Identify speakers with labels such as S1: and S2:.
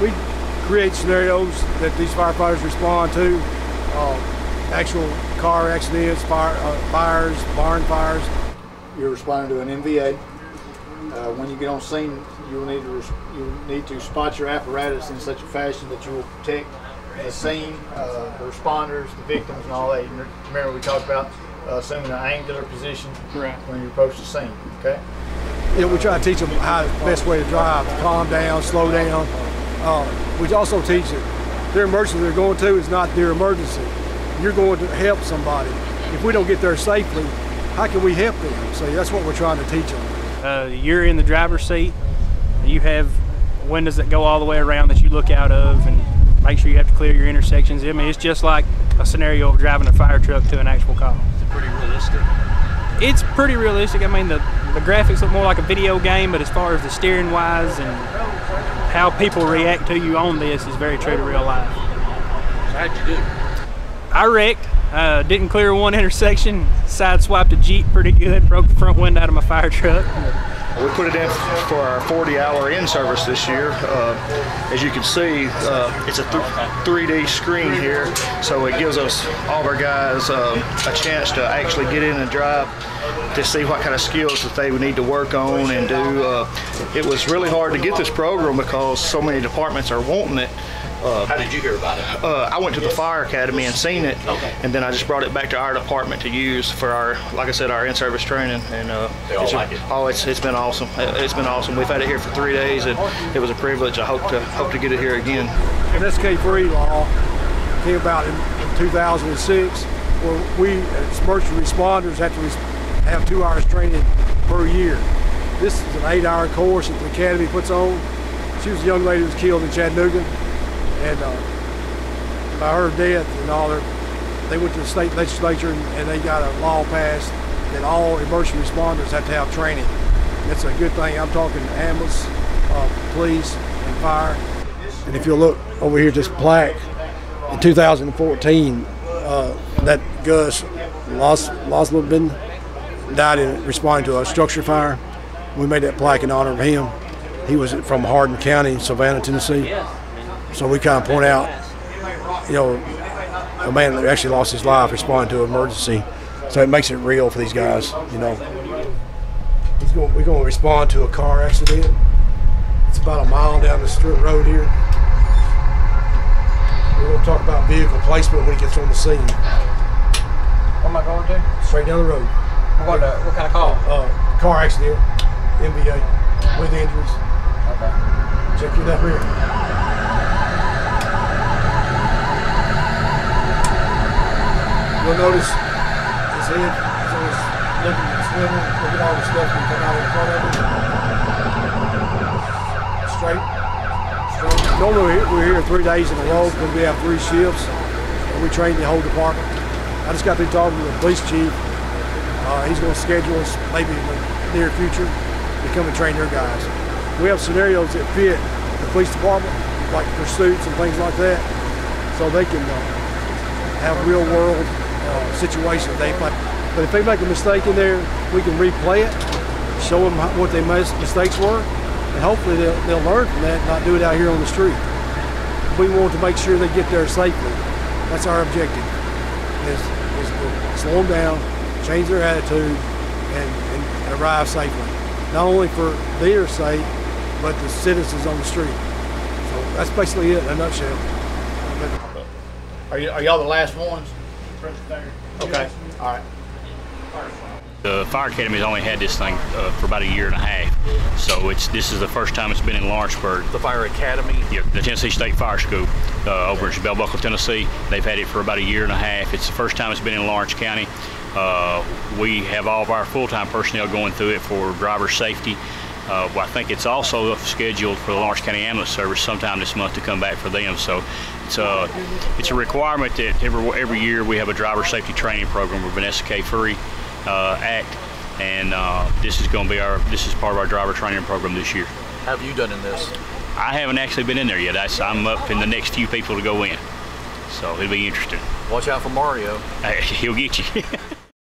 S1: we create scenarios that these firefighters respond to. Uh, actual car accidents, fire, uh, fires, barn fires.
S2: You're responding to an MVA. Uh, when you get on scene, you will need to res- you need to spot your apparatus in such a fashion that you will protect the scene, uh, the responders, the victims, and all that. You Remember, we talked about uh, assuming an angular position
S3: Right.
S2: when you approach the scene. Okay.
S1: You know, we try to teach them how the best way to drive, calm down, slow down. Uh, we also teach that their emergency they're going to is not their emergency. You're going to help somebody. If we don't get there safely, how can we help them? So that's what we're trying to teach them.
S3: Uh, you're in the driver's seat. You have windows that go all the way around that you look out of, and make sure you have to clear your intersections. I mean, it's just like a scenario of driving a fire truck to an actual call.
S4: It's pretty realistic.
S3: It's pretty realistic. I mean, the the graphics look more like a video game, but as far as the steering wise and how people react to you on this is very true to real life.
S4: So how'd you do?
S3: I wrecked. Uh, didn't clear one intersection. Sideswiped a Jeep pretty good. Broke the front window out of my fire truck.
S5: We put it in for our 40-hour in-service this year. Uh, as you can see, uh, it's a th 3D screen here, so it gives us all of our guys um, a chance to actually get in and drive to see what kind of skills that they would need to work on and do. Uh, it was really hard to get this program because so many departments are wanting it.
S4: How did you hear about it?
S5: Uh, I went to the fire academy and seen it,
S4: Okay.
S5: and then I just brought it back to our department to use for our, like I said, our in-service training. And uh,
S4: They all
S5: it's-
S4: like it?
S5: Oh, it's it's been awesome. It- It's been awesome. We've had it here for three days, and it was a privilege. I hope to hope to get it here again.
S1: An SK3 law came about in, in 2006 where we as emergency responders have to res- have two hours training per year. This is an eight hour course that the Academy puts on. She was a young lady who was killed in Chattanooga and uh, by her death and all their, they went to the state legislature and, and they got a law passed that all emergency responders have to have training. That's a good thing. I'm talking ambulance, uh, police, and fire. And if you look over here, at this plaque in 2014, uh, that Gus Los Loslobin died in responding to a structure fire. We made that plaque in honor of him. He was from Hardin County, Savannah, Tennessee. So we kind of point out, you know, a man that actually lost his life responding to an emergency. So it makes it real for these guys, you know. He's going, we're going to respond to a car accident. It's about a mile down the strip road here. We're going to talk about vehicle placement when he gets on the scene.
S6: Where am I going to?
S1: Straight down the road.
S6: What, uh, what kind of call?
S1: Uh, car accident, MVA, with injuries.
S6: Okay.
S1: Check your left rear. You'll notice his head is always looking at the swivel. Look at all the stuff that come out in front of him. Straight. Normally we're- we're here three days in a row because we have three shifts and we train the whole department. I just got through talking to the police chief. Uh, he's going to schedule us maybe in the near future to come and train their guys. We have scenarios that fit the police department, like pursuits and things like that, so they can uh, have real world uh, situations. They but, but if they make a mistake in there, we can replay it, show them what their mis- mistakes were, and hopefully they'll, they'll learn from that and not do it out here on the street. We want to make sure they get there safely. That's our objective. Is, is to slow them down, change their attitude, and, and arrive safely. Not only for their sake, but the citizens on the street. So that's basically it in a nutshell.
S2: Are you are y'all the last ones? Okay. All right.
S7: The fire academy's only had this thing uh, for about a year and a half, so it's this is the first time it's been in Lawrenceburg.
S4: The Fire Academy.
S7: Yeah, the Tennessee State Fire School uh, over in Bell Buckle, Tennessee. They've had it for about a year and a half. It's the first time it's been in Lawrence County. Uh, we have all of our full-time personnel going through it for driver safety. Uh, well, I think it's also scheduled for the Lawrence County Ambulance Service sometime this month to come back for them. So it's a it's a requirement that every every year we have a driver safety training program with an SK3 uh, Act, and uh, this is going to be our this is part of our driver training program this year.
S4: Have you done in this?
S7: I haven't actually been in there yet. That's, I'm up in the next few people to go in. So it'll be interesting.
S4: Watch out for Mario.
S7: He'll get you.